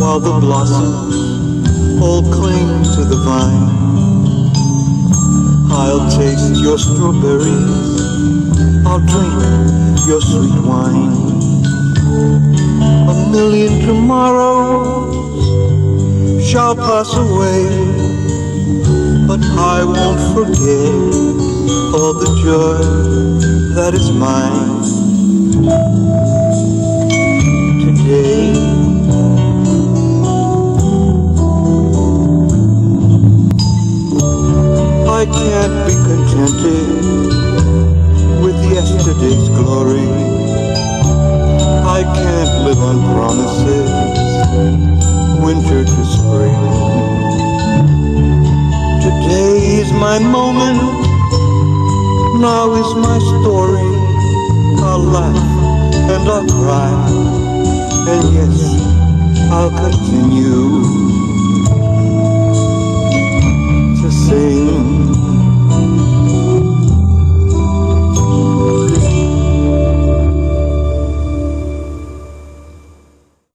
while the blossoms all cling to the vine. I'll taste your strawberries, I'll drink your sweet wine. A million tomorrows shall pass away, but I won't forget all the joy that is mine I can't be contented with yesterday's glory. I can't live on promises, winter to spring. Today is my moment, now is my story. I'll laugh and I'll cry, and yes, I'll continue